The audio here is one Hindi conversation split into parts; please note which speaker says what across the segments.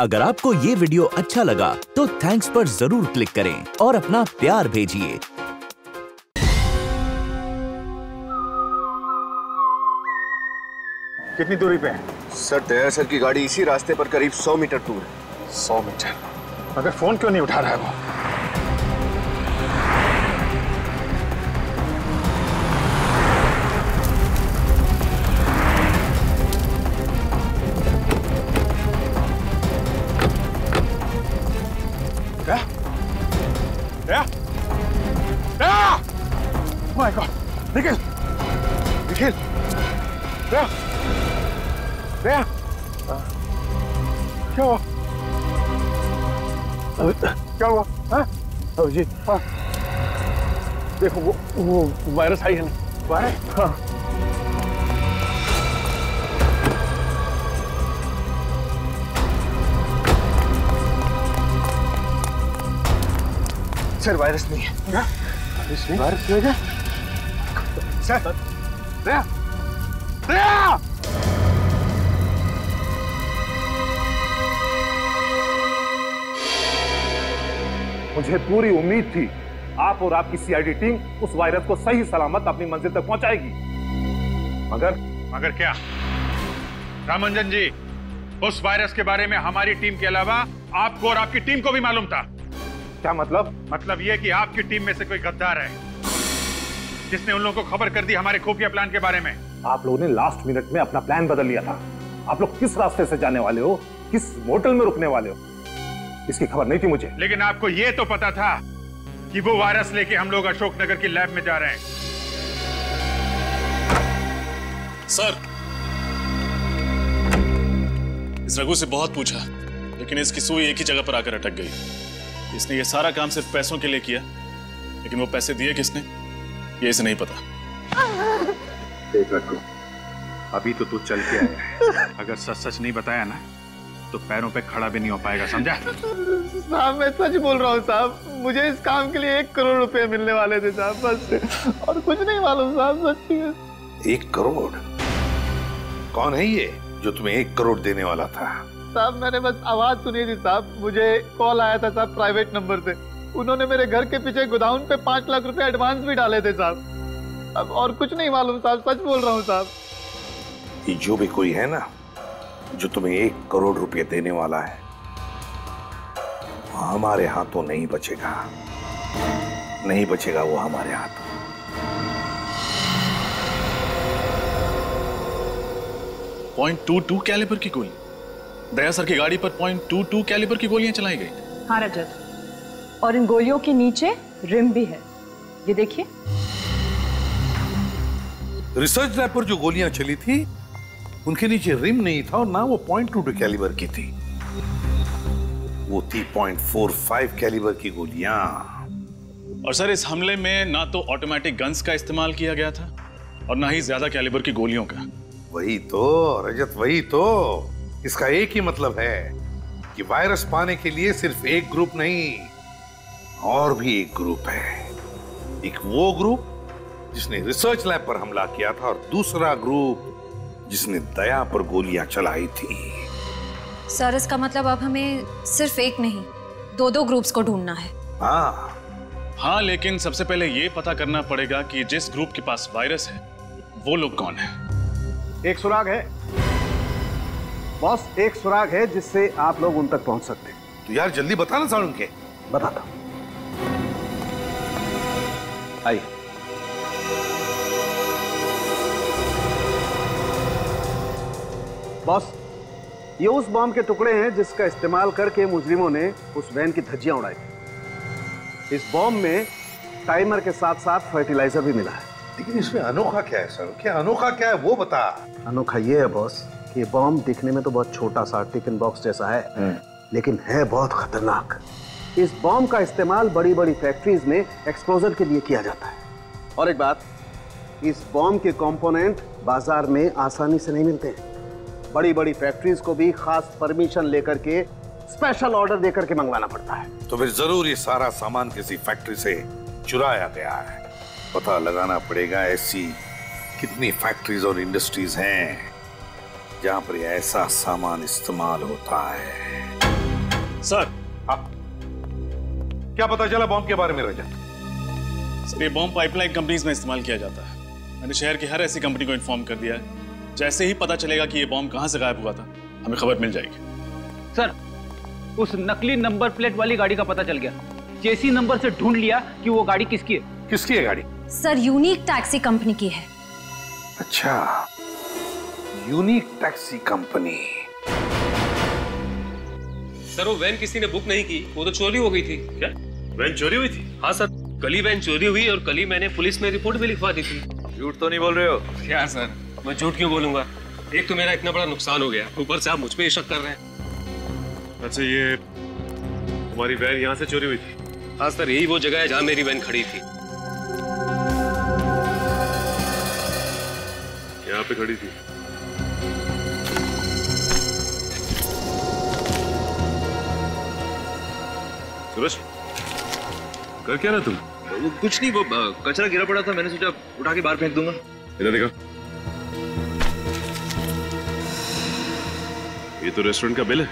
Speaker 1: अगर आपको ये वीडियो अच्छा लगा तो थैंक्स पर ज़रूर क्लिक करें और अपना प्यार भेजिए।
Speaker 2: कितनी दूरी पे है?
Speaker 3: सर दया सर की गाड़ी इसी रास्ते पर करीब 100 मीटर दूर है।
Speaker 2: सौ मीटर। अगर फ़ोन क्यों नहीं उठा रहा है वो?
Speaker 4: जी।
Speaker 2: हाँ,
Speaker 4: देखो वो वो वायरस आई है ना?
Speaker 2: वायरस?
Speaker 4: हाँ।
Speaker 3: सर वायरस नहीं है।
Speaker 2: क्या?
Speaker 4: वायरस नहीं
Speaker 2: वायरस नहीं है सर दया दया
Speaker 4: मुझे पूरी उम्मीद थी आप और आपकी सीआईडी टीम उस वायरस को सही सलामत अपनी मंजिल तक पहुंचाएगी। मगर
Speaker 5: मगर क्या? रामंजन जी उस वायरस के बारे में हमारी टीम के अलावा आपको और आपकी टीम को भी मालूम था।
Speaker 4: क्या मतलब?
Speaker 5: मतलब ये कि आपकी टीम में से कोई गद्दार है जिसने उन लोगों को खबर कर दी हमारे खुफिया प्लान के बारे में।
Speaker 4: आप लोगों ने लास्ट मिनट में अपना प्लान बदल लिया था। आप लोग किस रास्ते से जाने वाले हो? किस होटल में रुकने वाले हो? इसकी खबर नहीं थी मुझे।
Speaker 5: लेकिन आपको ये तो पता था कि वो वायरस लेके हम लोग अशोकनगर की लैब में जा रहे हैं।
Speaker 6: सर इस रघु से बहुत पूछा लेकिन इसकी सुई एक ही जगह पर आकर अटक गई। इसने ये सारा काम सिर्फ़ पैसों के लिए किया लेकिन वो पैसे दिए किसने ये इसे नहीं पता।
Speaker 5: देख रखो अभी तो तू चल के आया अगर सच सच नहीं बताया ना तो पैरों पे खड़ा भी नहीं हो पाएगा समझा?
Speaker 2: साहब मैं सच बोल रहा हूँ साहब मुझे इस काम के लिए एक करोड़ रुपए मिलने वाले थे साहब बस। और कुछ नहीं मालूम साहब सच्ची में
Speaker 7: एक करोड़? कौन है ये जो तुम्हें एक करोड़ देने वाला था?
Speaker 2: साहब मैंने बस आवाज़ सुनी थी साहब मुझे कॉल आया था साहब प्राइवेट नंबर से। उन्होंने मेरे घर के पीछे गोदाउन पे पाँच लाख रुपए एडवांस भी डाले थे साहब। अब और कुछ नहीं मालूम साहब सच बोल रहा हूँ साहब।
Speaker 7: ये जो भी कोई है ना जो तुम्हें एक करोड़ रुपए देने वाला है वो हमारे हाथों नहीं बचेगा। नहीं बचेगा वो हमारे हाथों।
Speaker 6: पॉइंट टू टू कैलिबर की गोली। दया सर की गाड़ी पर पॉइंट टू टू कैलिबर की गोलियाँ चलाई गई।
Speaker 8: हाँ रजत। और इन गोलियों के नीचे रिम भी है। ये देखिए।
Speaker 7: रिसर्च लैब पर जो गोलियाँ चली थी उनके नीचे रिम नहीं था और ना वो पॉइंट टू टू कैलिबर की थी। वो थी पॉइंट फोर फाइव कैलिबर की गोलियाँ।
Speaker 6: और सर इस हमले में ना तो ऑटोमेटिक गन्स का इस्तेमाल किया गया था और ना ही ज़्यादा कैलिबर की गोलियों का।
Speaker 7: वही तो रजत वही तो। इसका एक ही मतलब है कि वायरस पाने के लिए सिर्फ़ एक ग्रुप नहीं और भी एक ग्रुप है। एक वो ग्रुप जिसने रिसर्च लैब पर हमला किया था और दूसरा ग्रुप जिसने दया पर गोलियाँ चलाई थी।
Speaker 9: सर इसका मतलब अब हमें सिर्फ़ एक नहीं दो दो ग्रुप्स को ढूंढना है।
Speaker 7: हाँ।
Speaker 6: हाँ लेकिन सबसे पहले ये पता करना पड़ेगा कि जिस ग्रुप के पास वायरस है वो लोग कौन है?
Speaker 4: एक सुराग है। बॉस एक सुराग है जिससे आप लोग उन तक पहुँच सकते हैं।
Speaker 7: तो यार जल्दी बता ना साउंड के।
Speaker 4: बताता आइए बॉस ये उस बॉम्ब के टुकड़े हैं जिसका इस्तेमाल करके मुजरिमों ने उस वैन की धज्जियाँ उड़ाई। थी इस बॉम्ब में टाइमर के साथ साथ फर्टिलाइज़र भी मिला है।
Speaker 7: लेकिन इसमें अनोखा क्या है सर? क्या अनोखा क्या है वो बता।
Speaker 4: अनोखा ये है बॉस कि ये बॉम्ब दिखने में तो बहुत छोटा सा टिफ़िन बॉक्स जैसा है लेकिन है बहुत खतरनाक। इस बॉम्ब का इस्तेमाल बड़ी बड़ी फैक्ट्रीज में एक्सप्लोजर के लिए किया जाता है। और एक बात इस बॉम्ब के कंपोनेंट बाज़ार में आसानी से नहीं मिलते हैं। बड़ी बड़ी फैक्ट्रीज को भी खास परमिशन लेकर के स्पेशल ऑर्डर देकर के मंगवाना पड़ता है।
Speaker 7: तो फिर ज़रूर ये सारा सामान किसी फैक्ट्री से चुराया गया है। पता लगाना पड़ेगा ऐसी कितनी फैक्ट्रीज और इंडस्ट्रीज़ हैं जहाँ पर ऐसा सामान इस्तेमाल होता है।
Speaker 6: सर।
Speaker 7: हाँ। क्या पता चला बॉम्ब के बारे में रजत
Speaker 6: सर ये बॉम्ब पाइपलाइन कंपनीज़ में इस्तेमाल किया जाता है। मैंने शहर की हर ऐसी कंपनी को इन्फॉर्म कर दिया है। जैसे ही पता चलेगा कि ये बॉम्ब कहाँ से गायब हुआ था हमें खबर मिल जाएगी।
Speaker 10: सर उस नकली नंबर प्लेट वाली गाड़ी का पता चल गया। चेसी नंबर से ढूंढ लिया कि वो गाड़ी किसकी है।
Speaker 7: किसकी है गाड़ी?
Speaker 9: सर यूनिक टैक्सी कंपनी की है।
Speaker 7: अच्छा यूनिक टैक्सी कंपनी।
Speaker 11: सर वो वैन किसी ने बुक नहीं की वो तो चोरी हो गई थी।
Speaker 6: क्या? वैन चोरी हुई थी?
Speaker 11: हाँ सर कल ही वैन चोरी हुई और कल ही मैंने पुलिस में रिपोर्ट भी लिखवा दी थी।
Speaker 6: झूठ तो नहीं बोल रहे हो?
Speaker 11: क्या सर? मैं झूठ क्यों बोलूँगा? एक तो मेरा इतना बड़ा नुकसान हो गया। ऊपर से आप मुझ पर ही शक कर रहे हैं।
Speaker 6: अच्छा ये तुम्हारी वैन यहाँ से चोरी हुई थी?
Speaker 11: हाँ सर यही वो जगह है जहाँ मेरी वैन खड़ी थी।
Speaker 6: यहाँ पे खड़ी थी। सूरज कर क्या रहा तुम?
Speaker 12: वो कुछ नहीं वो कचरा गिरा पड़ा था। मैंने सोचा उठा के बाहर फेंक दूँगा।
Speaker 6: इधर देखो। ये तो रेस्टोरेंट का बिल है।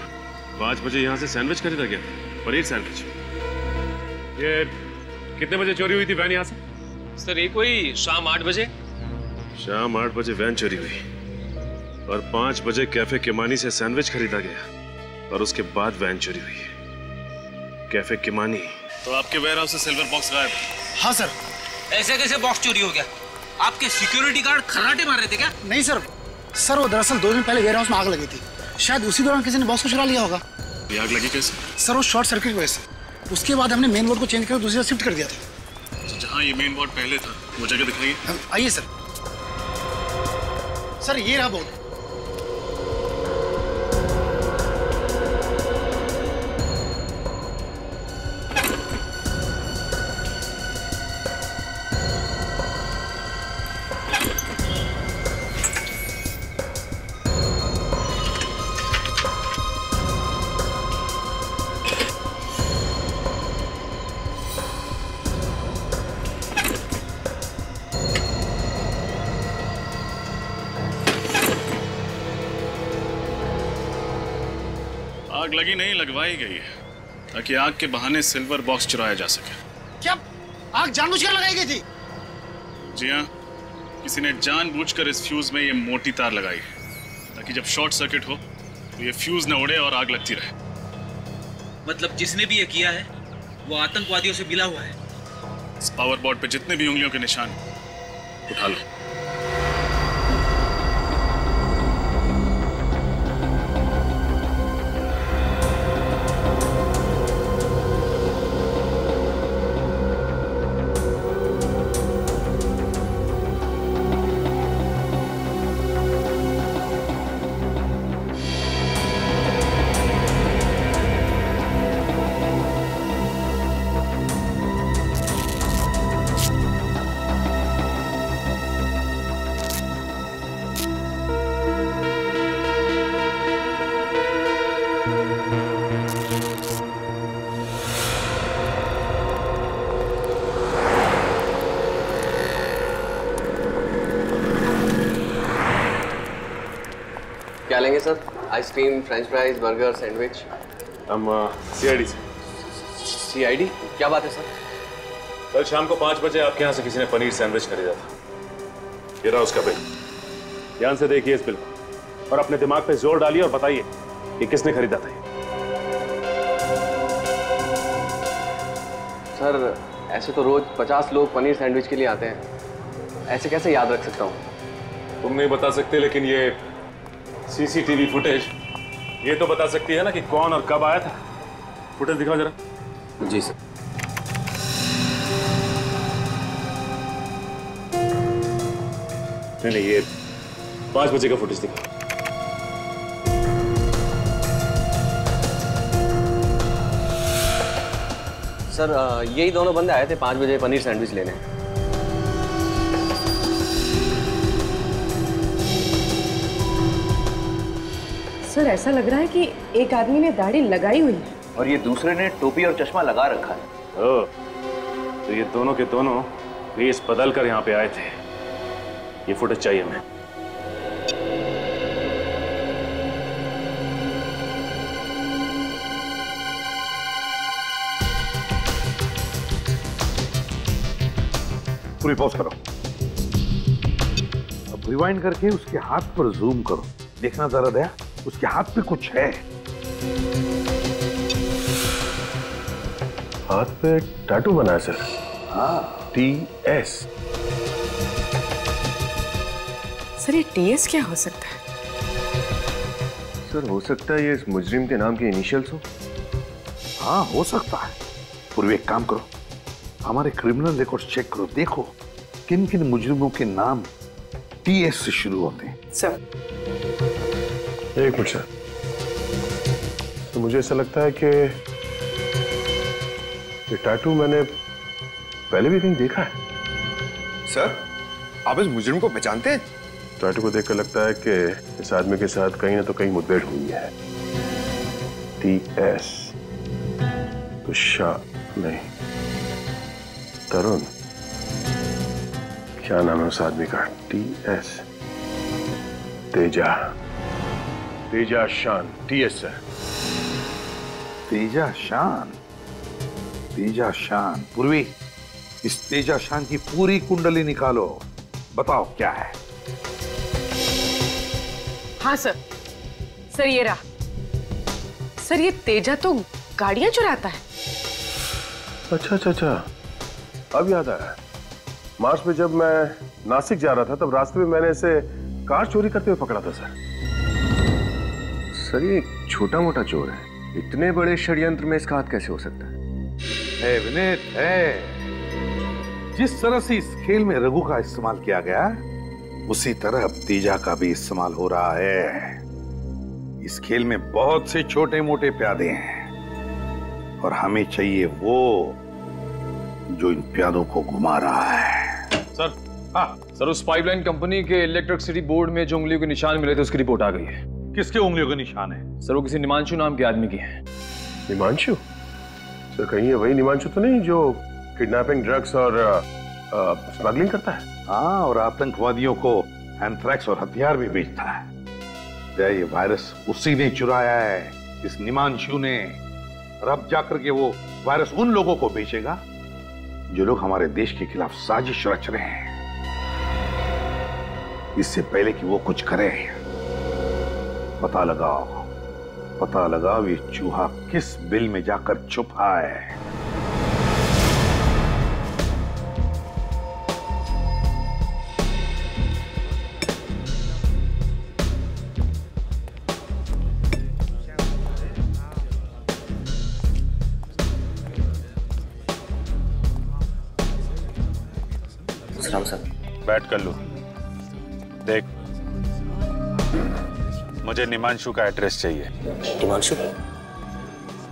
Speaker 6: पाँच बजे यहाँ से सैंडविच खरीदा गया पनीर सैंडविच ये कितने बजे चोरी हुई थी वैन यहाँ से?
Speaker 11: सर ये कोई शाम आठ बजे?
Speaker 6: शाम आठ बजे वैन चोरी हुई और पाँच बजे कैफ़े किमानी से सैंडविच खरीदा गया और उसके बाद वैन चोरी हुई। कैफ़े किमानी तो आपके वेयर हाउस से सिल्वर बॉक्स गायब हाँ।
Speaker 13: सर।
Speaker 12: ऐसे कैसे बॉक्स चोरी हो गया? आपके सिक्योरिटी गार्ड खर्राटे मार रहे थे क्या?
Speaker 13: नहीं सर। सर वो दरअसल दो दिन पहले वेयर हाउस में आग लगी थी। शायद उसी दौरान किसी ने बॉस को चुरा लिया होगा।
Speaker 6: ये आग लगी कैसे?
Speaker 13: सर वो शॉर्ट सर्किट की वजह से। उसके बाद हमने मेन बोर्ड को चेंज कर दूसरी शिफ्ट कर दिया था।
Speaker 6: तो जहाँ ये मेन बोर्ड पहले था वो जगह दिखाइए।
Speaker 13: आइए सर। सर ये रहा बोर्ड
Speaker 6: नहीं गई है ताकि आग के बहाने सिल्वर बॉक्स चुराया जा सके।
Speaker 13: क्या? आग जानबूझकर लगाई गई थी?
Speaker 6: जी हाँ किसी ने जानबूझकर इस फ्यूज में ये मोटी तार लगाई है ताकि जब शॉर्ट सर्किट हो तो ये फ्यूज न उड़े और आग लगती रहे।
Speaker 12: मतलब जिसने भी ये किया है वो आतंकवादियों से मिला हुआ है।
Speaker 6: इस पावर बोर्ड पे जितने भी उंगलियों के निशान उठा लो।
Speaker 14: Ice cream french fries burger sandwich
Speaker 6: हम सीआईडी से।
Speaker 14: सीआईडी क्या बात है सर
Speaker 6: कल शाम को पाँच बजे आपके यहाँ से किसी ने पनीर सैंडविच खरीदा था। ये रहा उसका बिल। ध्यान से देखिए इस बिल को। और अपने दिमाग पे ज़ोर डालिए और बताइए कि किसने खरीदा था ये।
Speaker 14: सर ऐसे तो रोज पचास लोग पनीर सैंडविच के लिए आते हैं। ऐसे कैसे याद रख सकता हूँ?
Speaker 6: तुम नहीं बता सकते लेकिन ये सीसीटीवी फुटेज। ये तो बता सकती है ना कि कौन और कब आया था। फुटेज दिखाओ जरा।
Speaker 14: जी सर।
Speaker 6: नहीं नहीं ये पाँच बजे का फुटेज दिखाओ।
Speaker 14: सर यही दोनों बंदे आए थे पाँच बजे पनीर सैंडविच लेने।
Speaker 15: सर ऐसा लग रहा है कि एक आदमी ने दाढ़ी लगाई हुई है।
Speaker 12: और ये दूसरे ने टोपी और चश्मा लगा रखा है।
Speaker 6: ओ, तो ये दोनों के दोनों भेस बदल कर यहाँ पे आए थे। ये फुटेज चाहिए हमें।
Speaker 7: पूरी पॉज करो। अब रिवाइंड करके उसके हाथ पर जूम करो। देखना जरा दया। उसके हाथ पे कुछ है।
Speaker 16: हाथ पे टैटू बना है सर
Speaker 7: हाँ।
Speaker 16: टी एस
Speaker 15: सर ये टीएस क्या हो सकता है?
Speaker 16: सर हो सकता है ये इस मुजरिम के नाम के इनिशियल्स हो।
Speaker 7: हाँ हो सकता है। पूर्व एक काम करो। हमारे क्रिमिनल रिकॉर्ड चेक करो। देखो किन किन मुजरिमों के नाम टी एस से शुरू होते हैं।
Speaker 15: सर
Speaker 16: एक मिनट सर तो मुझे ऐसा लगता है कि ये टैटू मैंने पहले भी कहीं देखा है।
Speaker 12: सर आप इस मुजरिम को पहचानते हैं?
Speaker 16: टैटू को देखकर लगता है कि इस आदमी के साथ कहीं ना तो कहीं मुठभेड़ हुई है। टी एस तो शाह नहीं। तरुण। क्या नाम है उस आदमी का? T S Teja. तेजा शान टी एस है
Speaker 7: तेजा शान? तेजा शान। पूर्वी इस तेजा शान की पूरी कुंडली निकालो। बताओ क्या है?
Speaker 15: हाँ सर। सर ये रहा। सर ये तेजा तो गाड़ियाँ चुराता है।
Speaker 16: अच्छा अच्छा अच्छा। अब याद आया। मार्च में जब मैं नासिक जा रहा था तब रास्ते में मैंने इसे कार चोरी करते हुए पकड़ा था सर। सर ये छोटा मोटा चोर है। इतने बड़े षड्यंत्र में इसका हाथ कैसे हो सकता है?
Speaker 7: है विनीत है। जिस तरह से इस खेल में रघु का इस्तेमाल किया गया उसी तरह तीजा का भी इस्तेमाल हो रहा है। इस खेल में बहुत से छोटे मोटे प्यादे हैं। और हमें चाहिए वो जो इन प्यादों को घुमा रहा है।
Speaker 10: सर हाँ सर उस पाइपलाइन कंपनी के इलेक्ट्रिसिटी बोर्ड में जो उंगलियों के निशान मिले थे उसकी रिपोर्ट आ गई है।
Speaker 7: किसके उंगलियों के निशान है?
Speaker 10: सर वो किसी निमांशु नाम के आदमी की है।
Speaker 16: निमांशु? सर कहीं ये वही निमांशु तो नहीं जो किडनैपिंग ड्रग्स और स्मगलिंग करता है?
Speaker 7: हाँ और आतंकवादियों को एंथ्रैक्स और हथियार भी बेचता है। क्या ये वायरस उसी ने चुराया है इस निमांशु ने? और अब जाकर के वो वायरस उन लोगों को बेचेगा जो लोग हमारे देश के खिलाफ साजिश रच रहे हैं। इससे पहले कि वो कुछ करे पता लगाओ पता लगाओ ये चूहा किस बिल में जाकर छुपा है
Speaker 17: सलाम सर।
Speaker 18: बैठ कर लो। मुझे निमांशु का एड्रेस चाहिए।
Speaker 17: हिमांशु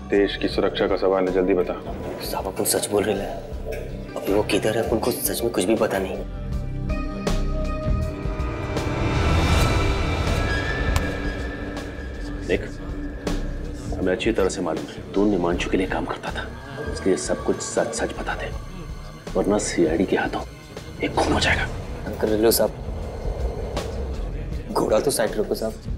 Speaker 16: देश की सुरक्षा का सवाल है जल्दी बता।
Speaker 17: साहब अपन सच बोल रहे हैं। अभी वो किधर है अपन को सच में कुछ भी पता नहीं।
Speaker 19: देख हमें अच्छी तरह से मालूम है। तू निमांशु के लिए काम करता था। इसलिए सब कुछ सच सच बता दे। वरना सीआईडी के हाथों एक खून हो जाएगा।
Speaker 17: अंकल लो साहब। घोड़ा तो साइड रखो साहब।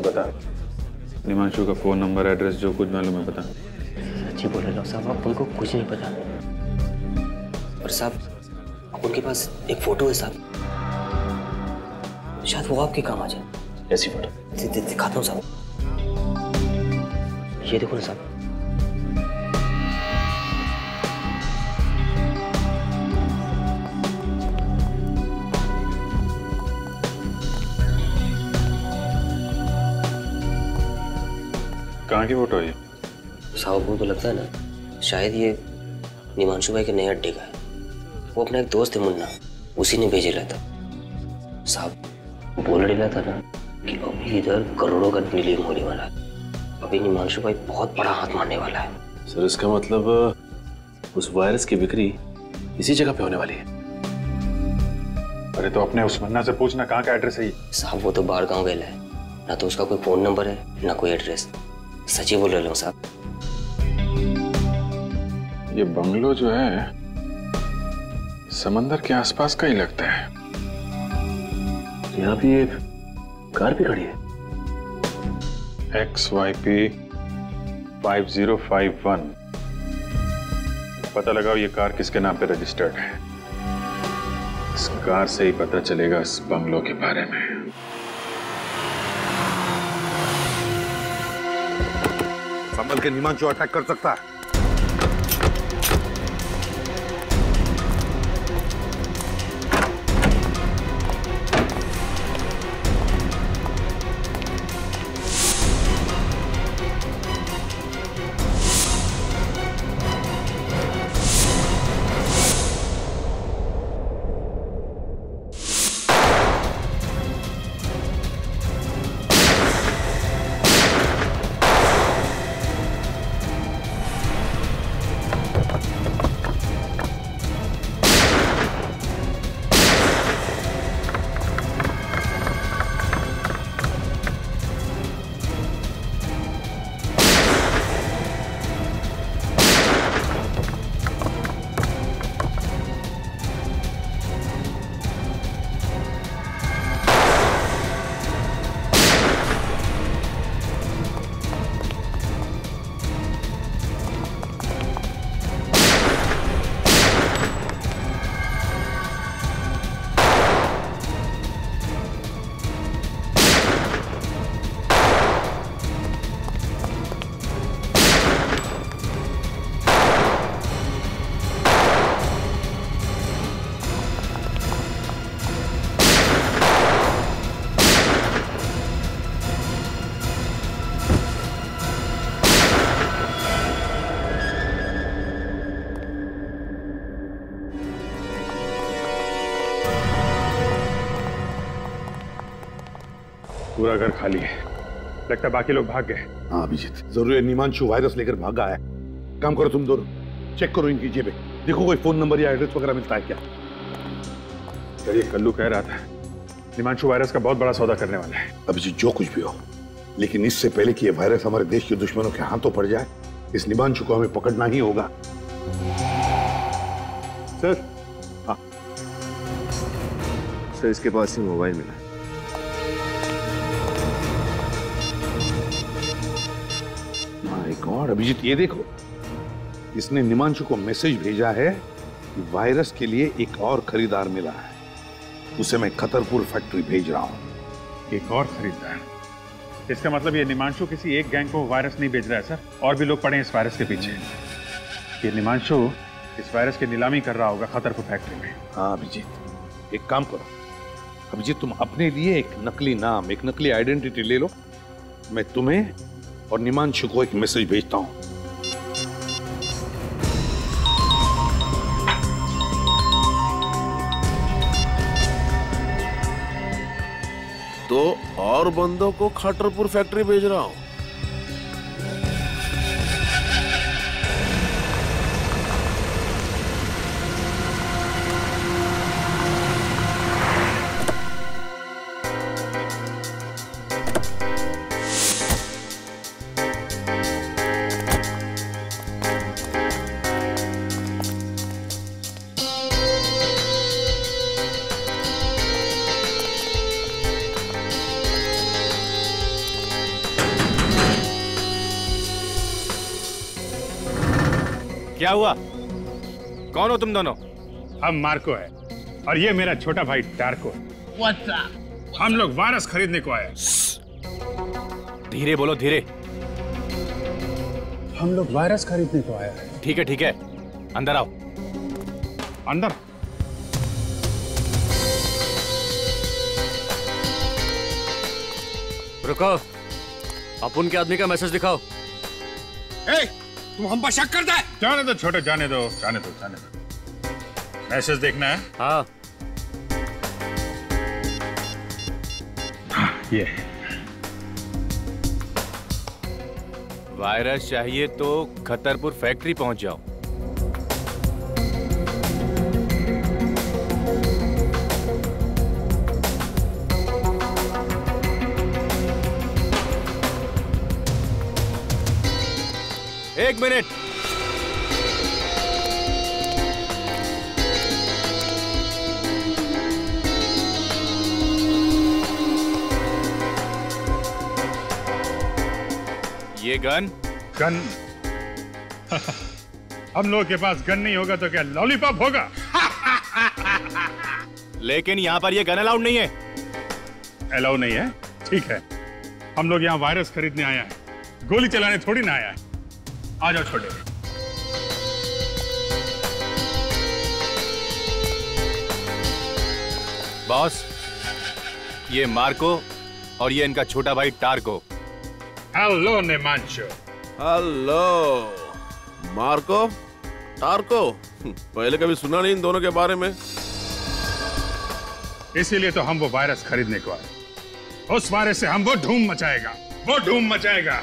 Speaker 18: चल बता। निमांशु का फ़ोन नंबर एड्रेस जो कुछ मालूम है बता।
Speaker 17: सच्ची बोल रहे हो साहब आप उनको कुछ नहीं पता। और साहब उनके पास एक फ़ोटो है साहब। शायद वो आपके काम आ जाए।
Speaker 19: ऐसी फ़ोटो।
Speaker 17: दिखाता हूँ साहब। ये देखो ना साहब
Speaker 18: कहाँ की फ़ोटो है
Speaker 17: साहब को तो लगता है ना शायद ये निमांशु भाई के नए अड्डे का है। वो अपना एक दोस्त है मुन्ना उसी ने भेजे रहता साहब बोल रहा था ना कि अभी इधर करोड़ों का डीलिंग होने वाला है। अभी निमांशु भाई बहुत बड़ा हाथ मारने वाला है।
Speaker 19: सर इसका मतलब उस वायरस की बिक्री इसी जगह पे होने वाली है।
Speaker 18: अरे तो अपने उस मन्ना से पूछना कहाँ का एड्रेस है
Speaker 17: साहब वो तो बाहर गाँव गया है। ना तो उसका कोई फ़ोन नंबर है ना कोई एड्रेस सच ही बोल रहे हो साहब।
Speaker 18: ये बंगलो जो है समंदर के आसपास का ही लगता है।
Speaker 19: यहाँ भी एक कार भी खड़ी है।
Speaker 18: X Y P five zero five one
Speaker 5: पता लगाओ ये कार किसके नाम पे रजिस्टर्ड है। इस कार से ही पता चलेगा इस बंगलो के बारे में।
Speaker 7: संभल के निमांशु अटैक कर सकता है।
Speaker 5: पूरा घर खाली है। लगता है बाकी लोग भाग गए।
Speaker 7: हाँ अभिजीत ज़रूर है निमांशु वायरस लेकर भागा है। काम करो तुम दोनों। चेक करो इनकी जेबें। देखो कोई फ़ोन नंबर या एड्रेस वगैरह मिलता है क्या?
Speaker 5: सर ये कल्लू कह रहा था। निमांशु वायरस का बहुत बड़ा सौदा करने वाला है।
Speaker 7: अभिजीत जो कुछ भी हो लेकिन इससे पहले कि ये वायरस हमारे देश के दुश्मनों के हाथों पड़ जाए इस निमांशु को हमें पकड़ना ही होगा।
Speaker 12: सर हाँ। सर इसके पास ही मोबाइल मिला।
Speaker 7: गॉड अभिजीत ये देखो। इसने निमांशु को मैसेज भेजा है कि वायरस के लिए एक और खरीदार मिला है। उसे मैं खतरपुर फैक्ट्री भेज रहा हूँ।
Speaker 5: एक और खरीदार? इसका मतलब ये निमांशु किसी एक गैंग को वायरस नहीं भेज रहा है सर? और भी लोग पड़े हैं इस वायरस के पीछे। ये निमांशु इस वायरस की नीलामी कर रहा होगा खतरपुर फैक्ट्री में।
Speaker 7: हाँ अभिजीत एक काम करो। अभिजीत तुम अपने लिए एक नकली नाम एक नकली आइडेंटिटी ले लो। मैं तुम्हें और निमांशु को एक मैसेज भेजता हूँ।
Speaker 20: तो और बंदों को खाटरपुर फैक्ट्री भेज रहा हूँ।
Speaker 5: क्या हुआ? कौन हो तुम दोनों? हम मार्को है और ये मेरा छोटा भाई डार्को हम लोग वायरस खरीदने को आए
Speaker 10: धीरे बोलो धीरे।
Speaker 5: हम लोग वायरस खरीदने को आए हैं।
Speaker 10: ठीक है ठीक है। अंदर आओ।
Speaker 5: अंदर?
Speaker 10: रुको। अपुन के आदमी का मैसेज दिखाओ।
Speaker 20: ए, तुम हम पर शक करता है।
Speaker 5: जाने दो छोटे जाने दो जाने दो जाने दो। मैसेज देखना है?
Speaker 10: हाँ।
Speaker 5: ये
Speaker 10: वायरस चाहिए तो खतरपुर फैक्ट्री पहुँच जाओ। एक मिनट। ये गन?
Speaker 5: गन? हम लोगों के पास गन नहीं होगा तो क्या लॉलीपॉप होगा?
Speaker 21: लेकिन यहाँ पर ये गन अलाउड नहीं है।
Speaker 5: अलाउ नहीं है? ठीक है। हम लोग यहाँ वायरस खरीदने आया है। गोली चलाने थोड़ी ना आया है। आ जाओ छोटे।
Speaker 21: बॉस ये मार्को और ये इनका छोटा भाई Tarko.
Speaker 5: Hello Nimanshu
Speaker 20: hello Marco Tarko. पहले कभी सुना नहीं इन दोनों के बारे में?
Speaker 5: इसीलिए तो हम वो वायरस खरीदने को आए। उस वायरस से हम वो धूम मचाएगा वो धूम मचाएगा।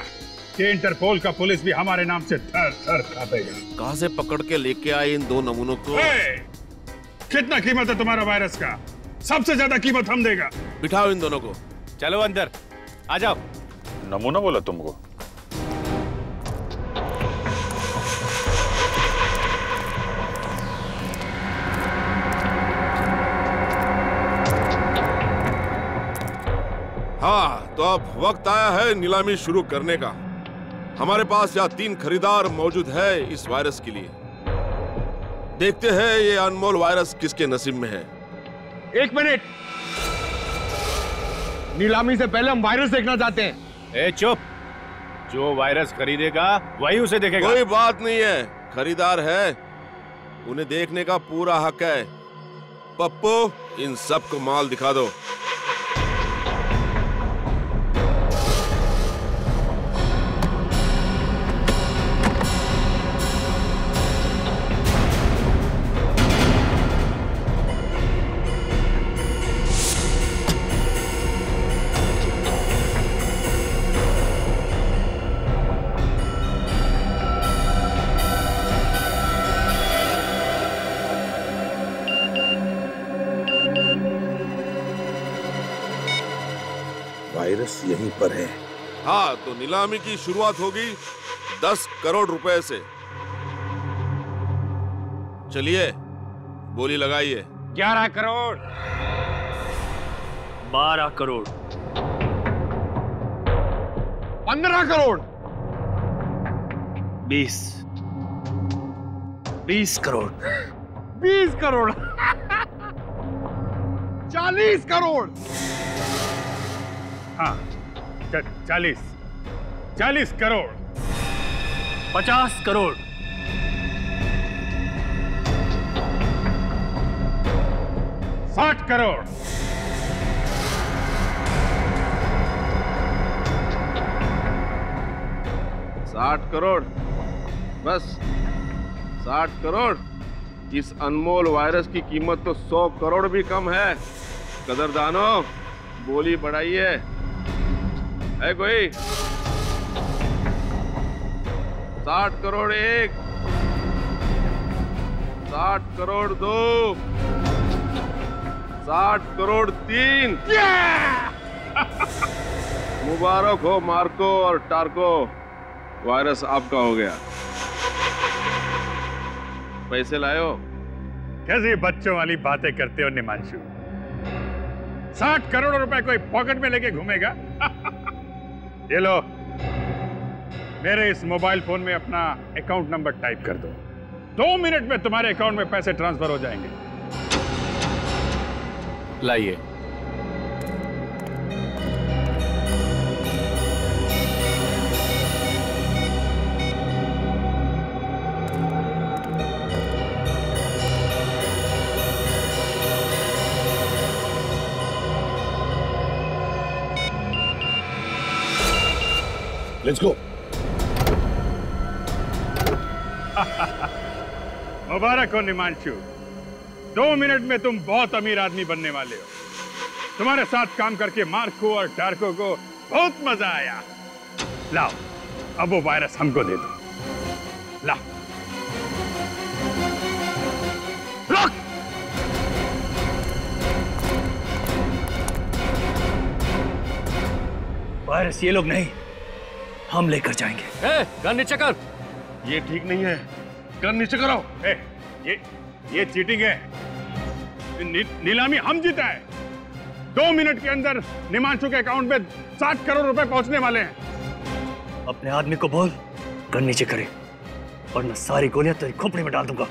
Speaker 5: कि इंटरपोल का पुलिस भी हमारे नाम से थर थर कांपेगा
Speaker 20: कहाँ से पकड़ के लेके आए इन दो नमूनों को?
Speaker 5: ए, कितना कीमत है तुम्हारा वायरस का? सबसे ज़्यादा कीमत हम देगा।
Speaker 20: बिठाओ इन दोनों को।
Speaker 21: चलो अंदर। आ जाओ।
Speaker 5: नमूना बोला तुमको।
Speaker 20: हाँ तो अब वक्त आया है नीलामी शुरू करने का। हमारे पास यहाँ तीन खरीदार मौजूद है इस वायरस के लिए। देखते हैं ये अनमोल वायरस किसके नसीब में है।
Speaker 21: एक मिनट। नीलामी से पहले हम वायरस देखना चाहते हैं। ए चुप। जो वायरस खरीदेगा वही उसे देखेगा।
Speaker 20: कोई बात नहीं है। खरीदार है। उन्हें देखने का पूरा हक है। पप्पू इन सबको माल दिखा दो। वायरस यहीं पर है। हाँ तो नीलामी की शुरुआत होगी दस करोड़ रुपए से। चलिए बोली लगाइए।
Speaker 21: ग्यारह करोड़।
Speaker 22: बारह करोड़।
Speaker 21: पंद्रह करोड़।
Speaker 22: बीस। बीस करोड़।
Speaker 21: बीस करोड़। चालीस करोड़।
Speaker 5: हाँ चालीस। चालीस करोड़।
Speaker 22: पचास करोड़।
Speaker 5: साठ करोड़।
Speaker 20: साठ करोड़। बस, साठ करोड़। इस अनमोल वायरस की कीमत तो सौ करोड़ भी कम है। कदरदानो बोली बढ़ाइए। है कोई। साठ करोड़ एक। साठ करोड़ दो। साठ करोड़ तीन। मुबारक हो मार्को और टार्को। वायरस आपका हो गया। पैसे लायो।
Speaker 5: कैसी बच्चों वाली बातें करते हो निमांशु? साठ करोड़ रुपए कोई पॉकेट में लेके घूमेगा? ये लो। मेरे इस मोबाइल फ़ोन में अपना अकाउंट नंबर टाइप कर दो। दो मिनट में तुम्हारे अकाउंट में पैसे ट्रांसफ़र हो जाएँगे।
Speaker 21: लाइए।
Speaker 20: लेट्स गो
Speaker 5: मुबारक हो निमांशु। दो मिनट में तुम बहुत अमीर आदमी बनने वाले हो। तुम्हारे साथ काम करके मार्को और टार्को को बहुत मज़ा आया। लाओ, अब वो वायरस हमको दे दो। लाओ।
Speaker 22: वायरस ये लोग नहीं। हम लेकर जाएँगे।
Speaker 21: ए, गन नीचे कर।
Speaker 5: ये ठीक नहीं है। गन नीचे करो ए, ये ये चीटिंग है। नी, नीलामी हम जीता है। दो मिनट के अंदर निमांशु के अकाउंट में सात करोड़ रुपए पहुँचने वाले हैं।
Speaker 22: अपने आदमी को बोल गन नीचे करे वरना सारी गोलियाँ तेरी खोपड़ी में डाल दूँगा।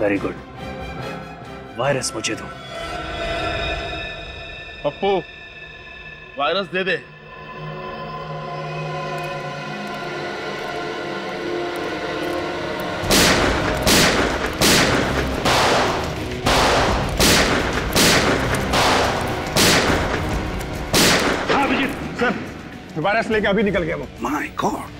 Speaker 22: वेरी गुड वायरस मुझे दो।
Speaker 20: पप्पू वायरस दे दे।
Speaker 21: हाँ वायरस लेके अभी निकल गया वो।
Speaker 7: माय गॉड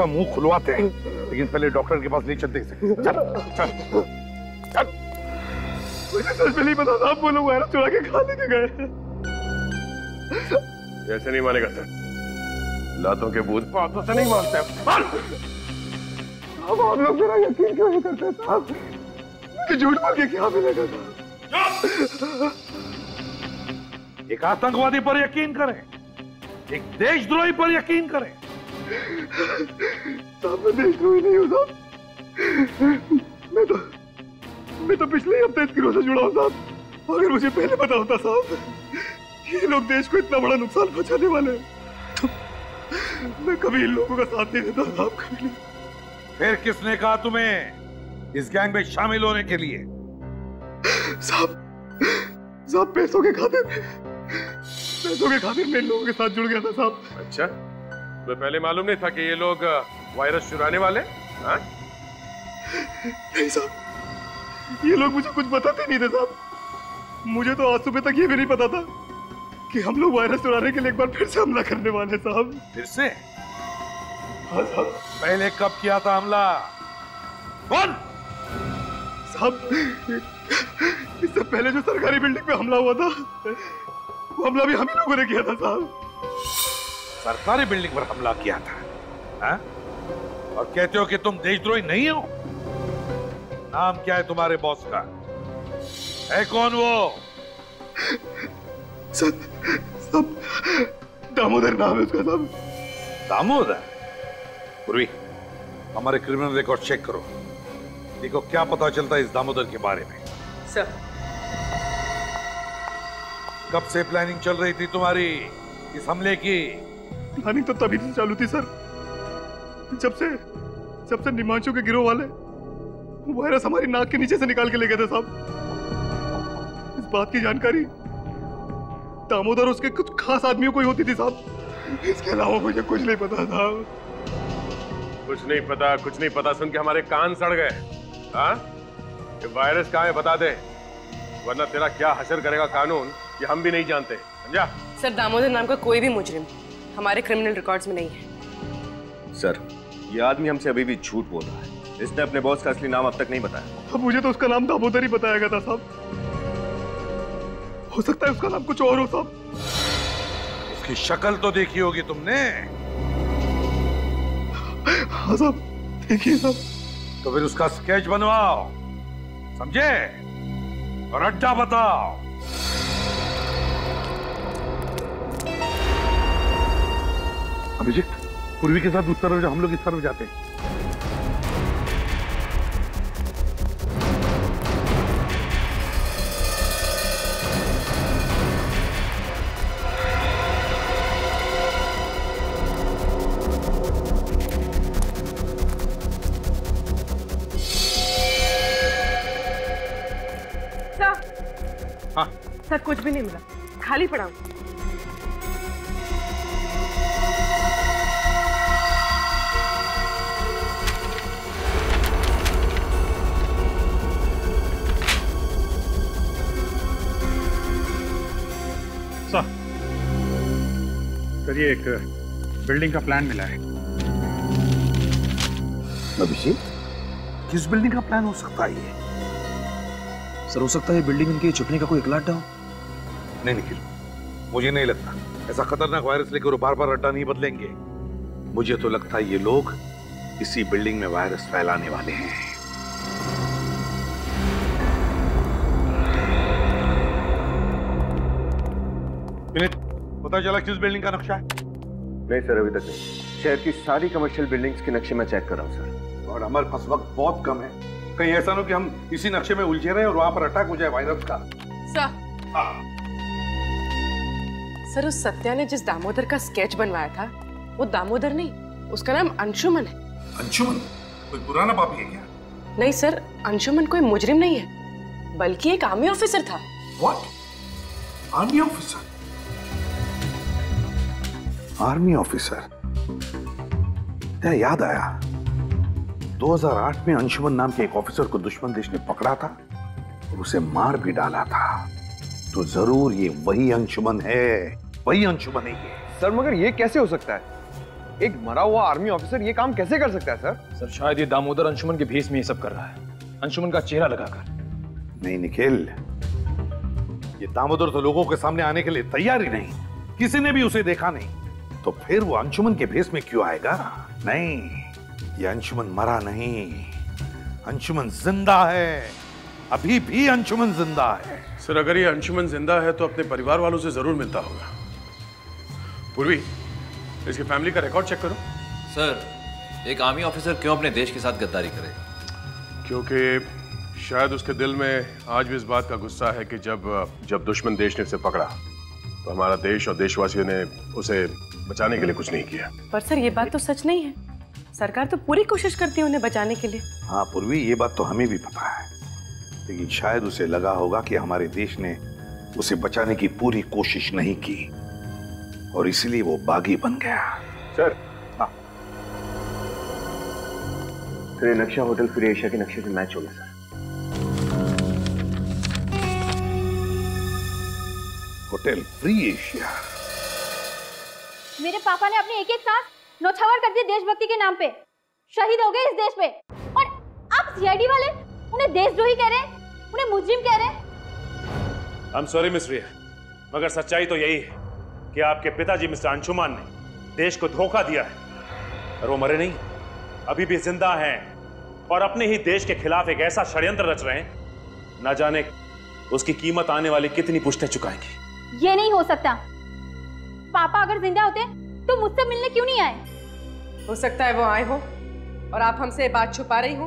Speaker 7: इसका मुँह खुलवाते हैं। लेकिन पहले डॉक्टर के पास ले चलते चल चल चल।
Speaker 21: मुझे में नहीं पता था वो लोग चुरा के खा लेके गए
Speaker 20: ऐसे नहीं मानेगा, सर। लातों के बूथ
Speaker 21: बातों से नहीं मानते अब आप लोग मेरा यकीन क्यों नहीं करते साहब झूठ बोल के क्या मिलेगा साहब
Speaker 7: एक आतंकवादी पर यकीन करें, एक देशद्रोही पर यकीन करें।
Speaker 21: साहब मैं देशद्रोही नहीं हूँ साहब मैं तो मैं तो पिछले ही हफ़्ते इस गिरोह से जुड़ा हूँ साहब। अगर मुझे पहले पता होता साहब ये लोग देश को इतना बड़ा नुकसान पहुँचाने वाले हैं। तो मैं कभी इन लोगों का साथ नहीं देता साहब कभी नहीं।
Speaker 7: फिर किसने कहा तुम्हें इस गैंग में शामिल होने के लिए?
Speaker 21: साहब साहब पैसों के खातिर पैसों के खातिर मैं इन लोगों के साथ जुड़ गया था साहब।
Speaker 20: अच्छा। तुम्हें पहले मालूम नहीं था कि ये लोग वायरस चुराने वाले हाँ?
Speaker 21: नहीं साहब ये लोग मुझे कुछ बताते नहीं थे साहब। मुझे तो आज सुबह तक ये भी नहीं पता था कि हम लोग वायरस चुराने के लिए एक बार फिर से हमला करने वाले हैं, साहब।
Speaker 7: फिर से?
Speaker 21: हाँ साहब।
Speaker 7: पहले कब किया था हमला? कौन
Speaker 21: साहब इससे पहले जो सरकारी बिल्डिंग पे हमला हुआ था वो हमला भी हम ही लोगों ने किया था साहब।
Speaker 7: सरकारी बिल्डिंग पर हमला किया था। हाँ? और कहते हो कि तुम देशद्रोही नहीं हो? नाम क्या है तुम्हारे बॉस का? है कौन वो?
Speaker 21: सब सब दामोदर नाम है उसका साहब
Speaker 7: दामोदर? पूर्वी हमारे क्रिमिनल रिकॉर्ड चेक करो। देखो क्या पता चलता है इस दामोदर के बारे में।
Speaker 15: सर।
Speaker 7: कब से प्लानिंग चल रही थी तुम्हारी इस हमले की?
Speaker 21: प्लानिंग तो तभी से चालू थी सर। जब से जब से निमांशु के गिरोह वाले वायरस हमारी नाक के नीचे से निकाल के ले गए थे साहब। इस बात की जानकारी दामोदर उसके कुछ खास आदमियों को ही होती थी साहब। इसके अलावा मुझे कुछ नहीं पता था
Speaker 20: कुछ नहीं पता कुछ नहीं पता। सुन के हमारे कान सड़ गए। हाँ ये वायरस कहाँ है बता दे। वरना तेरा क्या हशर करेगा कानून ये हम भी नहीं जानते। समझा?
Speaker 15: सर दामोदर नाम का कोई भी मुजरिम हमारे क्रिमिनल रिकॉर्ड्स में नहीं है।
Speaker 12: सर ये आदमी हमसे अभी भी झूठ बोल रहा है। इसने अपने बॉस का असली नाम अब तक नहीं बताया।
Speaker 21: अब मुझे तो उसका नाम दामोदर ही बताया गया था साहब। हो सकता है उसका नाम कुछ और हो साहब।
Speaker 7: उसकी शक्ल तो देखी होगी तुमने।
Speaker 21: हाँ साहब। देखिए साहब।
Speaker 7: तो फिर उसका स्केच बनवाओ। समझे? और अड्डा बताओ।
Speaker 21: अभिजीत
Speaker 7: पूर्वी के साथ उस तरफ़ हम लोग इस तरफ़ जाते हैं।
Speaker 15: सर।
Speaker 7: हाँ।
Speaker 15: सर कुछ भी नहीं मिला। खाली पड़ा हूँ।
Speaker 5: ये एक बिल्डिंग का प्लान मिला है।
Speaker 7: अभिषेक? किस बिल्डिंग का प्लान हो सकता है ये?
Speaker 10: सर हो सकता है बिल्डिंग इनके छुपने का कोई इकलाटा हो।
Speaker 7: नहीं निखिल मुझे नहीं लगता। ऐसा खतरनाक वायरस लेकर वो बार बार अड्डा नहीं बदलेंगे। मुझे तो लगता है ये लोग इसी बिल्डिंग में वायरस फैलाने वाले हैं। पता चला किस बिल्डिंग का नक्शा है?
Speaker 12: नहीं सर अभी तक नहीं। शहर की सारी कमर्शियल बिल्डिंग्स के नक्शे में चेक कर रहा हूँ सर
Speaker 7: और हमारे पास वक्त बहुत कम है। कहीं ऐसा ना कि हम इसी नक्शे में उलझे रहे और वहाँ पर अटैक हो जाए वायरस का।
Speaker 15: सर सर उस सत्या ने जिस दामोदर का स्केच बनवाया था वो दामोदर नहीं उसका नाम अंशुमन है।
Speaker 7: अंशुमन? कोई पुराना पापी है क्या?
Speaker 15: नहीं सर अंशुमन कोई मुजरिम नहीं है बल्कि एक आर्मी ऑफिसर था।
Speaker 7: What army officer army officer. तेरा याद आया? 2008 में अंशुमन नाम के एक ऑफिसर को दुश्मन देश ने पकड़ा था और उसे मार भी डाला था। तो ज़रूर ये वही अंशुमन है वही अंशुमन है ये।
Speaker 12: सर मगर ये कैसे हो सकता है? एक मरा हुआ आर्मी ऑफिसर ये काम कैसे कर सकता है सर?
Speaker 10: सर शायद ये दामोदर अंशुमन के भेस में ये सब कर रहा है। अंशुमन का चेहरा लगाकर।
Speaker 7: नहीं निखिल। ये दामोदर तो लोगों के सामने आने के लिए तैयार ही नहीं। किसी ने भी उसे देखा नहीं। तो फिर वो अंशुमन के भेस में क्यों आएगा? नहीं ये अंशुमन मरा नहीं। अंशुमन ज़िंदा है। अभी भी अंशुमन ज़िंदा है।
Speaker 6: सर अगर ये अंशुमन ज़िंदा है तो अपने परिवार वालों से ज़रूर मिलता होगा। पूर्वी इसकी फैमिली का रिकॉर्ड चेक करो।
Speaker 23: सर एक आर्मी ऑफिसर क्यों अपने देश के साथ गद्दारी करेगा
Speaker 6: क्योंकि शायद उसके दिल में आज भी इस बात का गुस्सा है कि जब जब दुश्मन देश ने उसे पकड़ा तो हमारा देश और देशवासियों ने उसे बचाने के लिए कुछ नहीं किया।
Speaker 15: पर सर ये बात तो सच नहीं है। सरकार तो पूरी कोशिश करती है उन्हें बचाने के लिए।
Speaker 7: हाँ पूर्वी ये बात तो हमें भी पता है। लेकिन शायद उसे लगा होगा कि हमारे देश ने उसे बचाने की पूरी कोशिश नहीं की। और इसलिए वो बागी बन गया।
Speaker 12: सर। सर ये नक्शा होटल फ्री एशिया के नक्शे से मैच हो गया सर।
Speaker 7: Hotel free Asia.
Speaker 24: मेरे पापा ने अपने एक एक सांस नौछावर कर दी देशभक्ति के नाम पे। शहीद हो गए इस देश पे और अब सीआईडी वाले उन्हें देशद्रोही कह रहे हैं उन्हें मुजरिम कह रहे हैं।
Speaker 6: I am sorry miss Riya मगर सच्चाई तो यही है कि आपके पिताजी मिस्टर अंशुमान ने देश को धोखा दिया है और वो मरे नहीं अभी भी ज़िंदा हैं और अपने ही देश के खिलाफ एक ऐसा षड्यंत्र रच रहे हैं न जाने उसकी कीमत आने वाली कितनी पुश्तें चुकाएँगी।
Speaker 24: ये नहीं हो सकता। पापा अगर ज़िंदा होते तो मुझसे मिलने क्यों नहीं आए?
Speaker 15: हो सकता है वो आए हो और आप हमसे बात छुपा रही हो।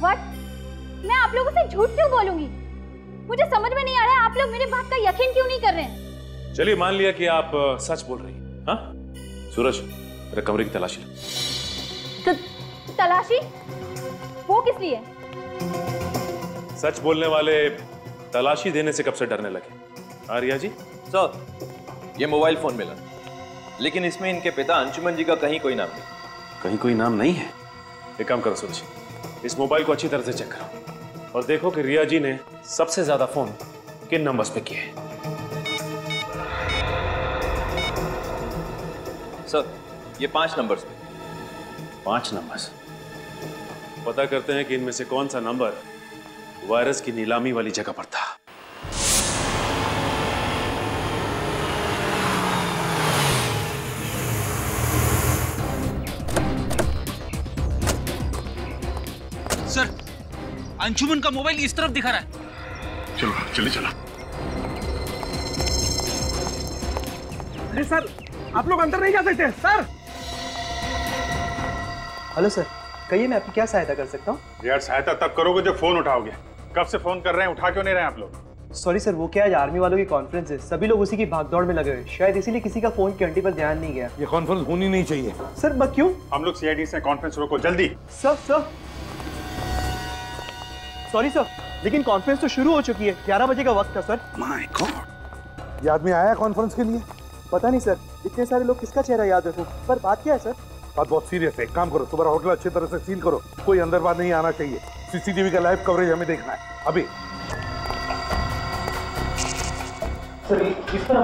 Speaker 24: व्हाट मैं आप लोगों से झूठ क्यों बोलूँगी? मुझे समझ में नहीं आ रहा है आप लोग मेरे बात का यकीन क्यों नहीं कर रहे हैं?
Speaker 6: चलिए मान लिया कि आप सच बोल रही हैं हाँ? सूरज मेरे कमरे की तलाशी लो।
Speaker 24: त- तलाशी? वो किस लिए?
Speaker 6: सच बोलने वाले तलाशी देने से कब से डरने लगे? आर्या जी?
Speaker 23: सर ये मोबाइल फ़ोन मिला। लेकिन इसमें इनके पिता अंशुमन जी का कहीं कोई नाम नहीं।
Speaker 6: कहीं कोई नाम नहीं है? एक काम करो सूरज इस मोबाइल को अच्छी तरह से चेक करो और देखो कि रिया जी ने सबसे ज़्यादा फ़ोन किन नंबर्स पे किए हैं।
Speaker 23: सर ये पाँच नंबर्स पे।
Speaker 6: पाँच नंबर्स? पता करते हैं कि इनमें से कौन सा नंबर वायरस की नीलामी वाली जगह पर था।
Speaker 25: अंशुमन का मोबाइल इस तरफ़ दिखा रहा है।
Speaker 7: चलो चलिए चलो।
Speaker 13: अरे सर आप लोग अंदर नहीं जा सकते। सर!
Speaker 26: हेलो सर कहिए मैं आपकी क्या सहायता कर सकता हूँ?
Speaker 5: यार सहायता तब करोगे जब फ़ोन उठाओगे। कब से फ़ोन कर रहे हैं उठा क्यों नहीं रहे हैं आप लोग?
Speaker 26: सॉरी सर वो क्या आज आर्मी वालों की कॉन्फ्रेंस है? सभी लोग उसी की भागदौड़ में लगे हुए शायद इसीलिए किसी का फ़ोन की घंटी पर ध्यान नहीं गया।
Speaker 5: ये कॉन्फ्रेंस होनी नहीं चाहिए।
Speaker 26: सर क्यों?
Speaker 5: हम लोग सीआईडी से कॉन्फ्रेंस रोको जल्दी।
Speaker 26: Sir sir! सॉरी सर लेकिन कॉन्फ्रेंस तो शुरू हो चुकी है। ग्यारह बजे का वक्त था सर
Speaker 7: माय गॉड ये आदमी आया कॉन्फ्रेंस के लिए?
Speaker 26: पता नहीं सर इतने सारे लोग किसका चेहरा याद रखूँ? पर बात क्या है सर
Speaker 7: बात बहुत सीरियस है। काम करो तुम्हारा होटल अच्छी तरह से सील करो। कोई अंदर बात नहीं आना चाहिए। सीसीटीवी का लाइव कवरेज हमें देखना है। अभी।
Speaker 26: सर इस तरह?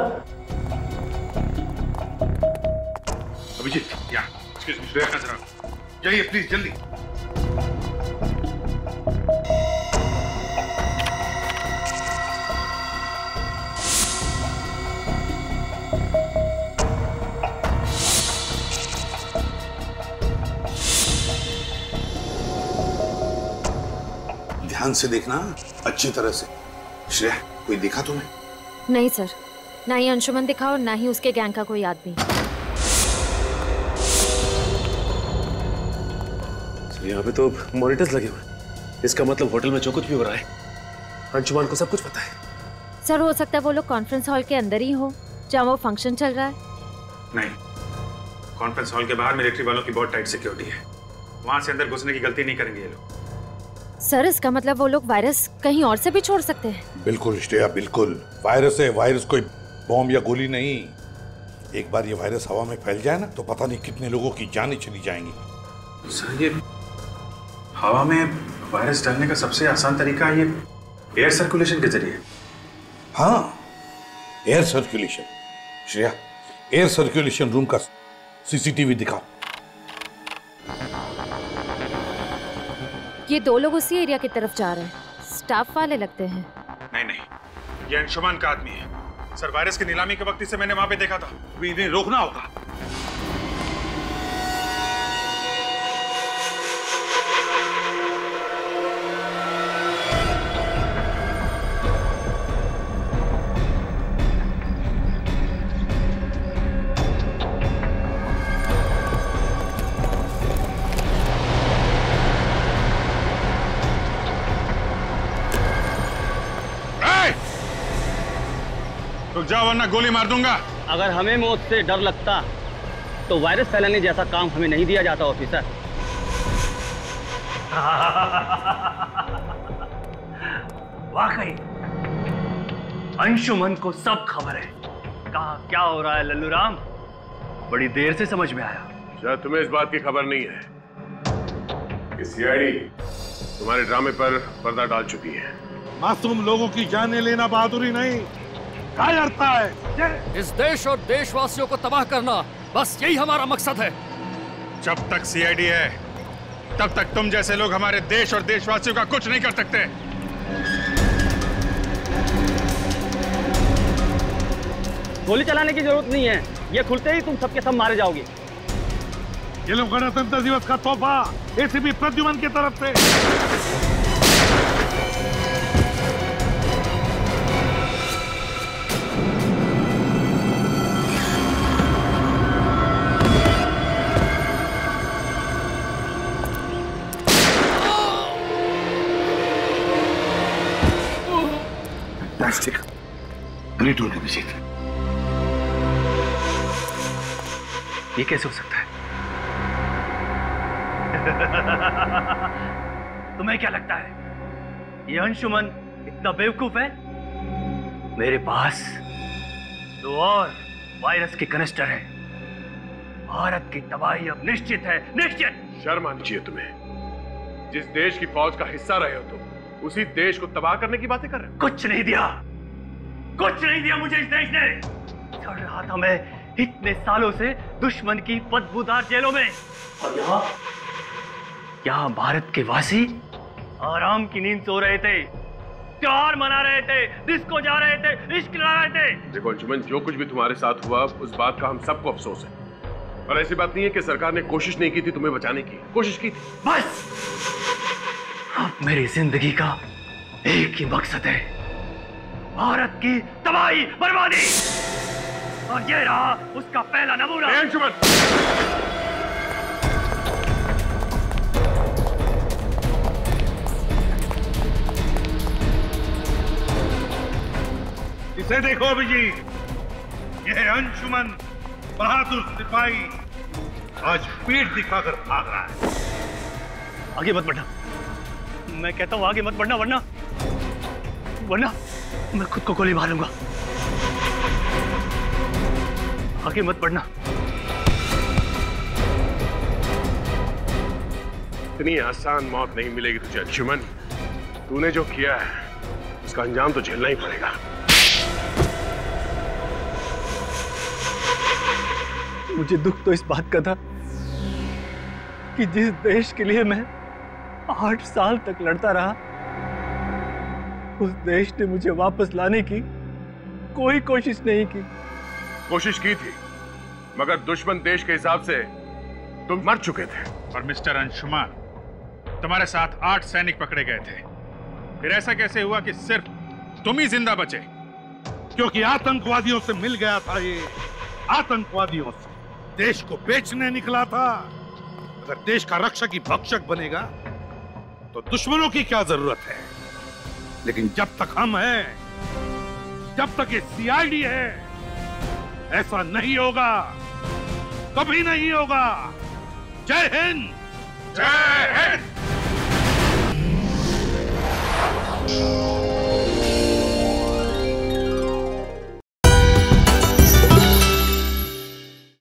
Speaker 5: अभिजीत या एक्सक्यूज मी श्रेया का जरा। जाइए प्लीज़ जल्दी।
Speaker 7: ध्यान से देखना अच्छी तरह से। श्रेया कोई देखा तुम्हें?
Speaker 9: नहीं सर। ना ही अंशुमन दिखा और ना ही उसके गैंग का कोई आदमी।
Speaker 6: यहाँ पे तो मॉनिटर्स लगे हुए इसका मतलब होटल में जो कुछ भी हो रहा है अंशुमान को सब कुछ पता है।
Speaker 9: सर हो सकता है वो लोग कॉन्फ्रेंस हॉल के अंदर ही हो जहाँ वो फ़ंक्शन चल रहा है।
Speaker 5: नहीं। कॉन्फ्रेंस हॉल के बाहर मिलिट्री वालों की बहुत टाइट सिक्योरिटी है। वहाँ से अंदर घुसने की गलती नहीं करेंगे ये लोग।
Speaker 9: सर इसका मतलब वो लोग वायरस कहीं और से भी छोड़ सकते हैं।
Speaker 7: बिल्कुल श्रेया बिल्कुल। वायरस है वायरस कोई बॉम्ब या गोली नहीं। एक बार ये वायरस हवा में फैल जाए ना तो पता नहीं कितने लोगों की जानें चली जाएँगी।
Speaker 5: सर ये हवा में वायरस डालने का सबसे आसान तरीका ये एयर सर्कुलेशन के ज़रिए
Speaker 7: हाँ। Air circulation Shreya air circulation room का सीसीटीवी दिखाओ।
Speaker 9: ये दो लोग उसी एरिया की तरफ़ जा रहे हैं। स्टाफ वाले लगते हैं।
Speaker 5: नहीं नहीं। ये अंशुमान का आदमी है। सर वायरस की नीलामी के वक्त इसे मैंने वहाँ पे देखा था। इन्हें रोकना होगा। वरना गोली मार दूँगा।
Speaker 27: अगर हमें मौत से डर लगता तो वायरस फैलाने जैसा काम हमें नहीं दिया जाता ऑफिसर।
Speaker 22: वाकई अंशुमन को सब खबर है। कहा क्या हो रहा है लल्लू राम बड़ी देर से समझ में आया।
Speaker 20: शायद तुम्हें इस बात की खबर नहीं है। कि सीआईडी तुम्हारे ड्रामे पर पर्दा डाल चुकी है।
Speaker 7: मासूम लोगों की जाने लेना बहादुरी नहीं। कायरता है
Speaker 28: इस देश और देशवासियों को तबाह करना बस यही हमारा मकसद है।
Speaker 5: जब तक सीआईडी है तब तक तुम जैसे लोग हमारे देश और देशवासियों का कुछ नहीं कर सकते।
Speaker 27: गोली चलाने की ज़रूरत नहीं है। ये खुलते ही तुम सबके सब मारे जाओगे।
Speaker 7: ये लोग गणतंत्र दिवस का तोहफा एसीपी प्रद्युमन की तरफ़ से। प्लेटून अभिजीत
Speaker 22: ये कैसे हो सकता है? तुम्हें क्या लगता है? ये अंशुमन इतना बेवकूफ़ है? मेरे पास दो और वायरस के कनिस्टर हैं। भारत की तबाही अब निश्चित है। निश्चित!
Speaker 20: शर्म आनी चाहिए तुम्हें। जिस देश की फौज का हिस्सा रहे हो तुम उसी देश को तबाह करने की बातें कर रहे हो।
Speaker 22: कुछ नहीं दिया। कुछ नहीं दिया मुझे इस देश ने। चढ़ रहा था मैं इतने सालों से दुश्मन की बदबूदार जेलों में। और यहाँ? यहाँ भारत के वासी आराम की नींद सो रहे थे त्योहार मना रहे थे डिस्को जा रहे थे इश्क ला रहे थे।
Speaker 20: देखो अंशुमन जो कुछ भी तुम्हारे साथ हुआ उस बात का हम सबको अफसोस है। और ऐसी बात नहीं है कि सरकार ने कोशिश नहीं की थी तुम्हें बचाने की। कोशिश की थी।
Speaker 22: बस! अब मेरी ज़िंदगी का एक ही मकसद है। भारत की तबाही बर्बादी। और ये रहा उसका पहला नमूना।
Speaker 7: इसे देखो अभिजीत यह अंशुमन बहादुर सिपाही आज पीठ दिखाकर भाग रहा है।
Speaker 21: आगे मत बढ़ना। मैं कहता हूँ आगे मत बढ़ना वरना वरना मैं खुद को गोली मारूँगा। आगे मत बढ़ना।
Speaker 16: इतनी आसान मौत नहीं मिलेगी तुझे अंशुमन तूने जो किया है उसका अंजाम तो झेलना ही पड़ेगा।
Speaker 21: मुझे दुख तो इस बात का था कि जिस देश के लिए मैं आठ साल तक लड़ता रहा उस देश ने मुझे वापस लाने की कोई कोशिश नहीं की।
Speaker 16: कोशिश की थी मगर दुश्मन देश के हिसाब से तुम मर चुके थे।
Speaker 5: और मिस्टर अंशुमान तुम्हारे साथ आठ सैनिक पकड़े गए थे। फिर ऐसा कैसे हुआ कि सिर्फ़ तुम ही ज़िंदा बचे?
Speaker 7: क्योंकि आतंकवादियों से मिल गया था ये आतंकवादियों से। देश को बेचने निकला था। अगर देश का रक्षक ही भक्षक बनेगा तो दुश्मनों की क्या ज़रूरत है? लेकिन जब तक हम हैं, जब तक ये सीआईडी है, ऐसा नहीं होगा, कभी नहीं होगा। जय हिंद।
Speaker 16: जय हिंद।